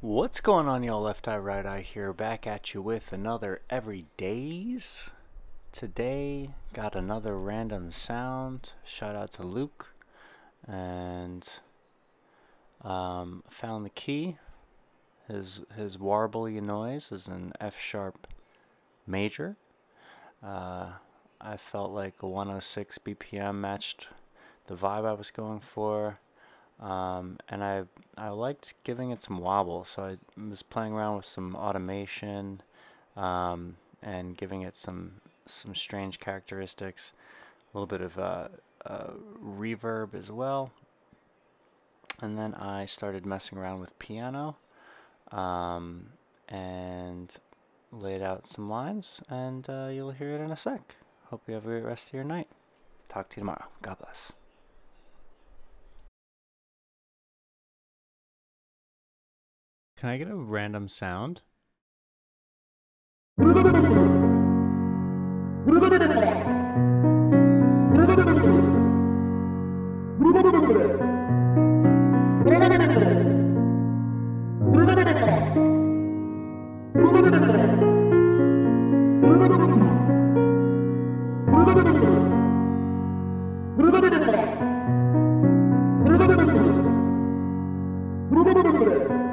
What's going on, y'all? Left Eye, Right Eye here, back at you with another Everydays. Today, got another random sound. Shout out to Luke. And um, found the key. His, his warbly noise is an F sharp major. Uh, I felt like a 106 BPM matched the vibe I was going for. Um, and I I liked giving it some wobble, so I was playing around with some automation um, and giving it some some strange characteristics, a little bit of uh, uh, reverb as well. And then I started messing around with piano um, and laid out some lines, and uh, you'll hear it in a sec. Hope you have a great rest of your night. Talk to you tomorrow. God bless. Can I get a random sound?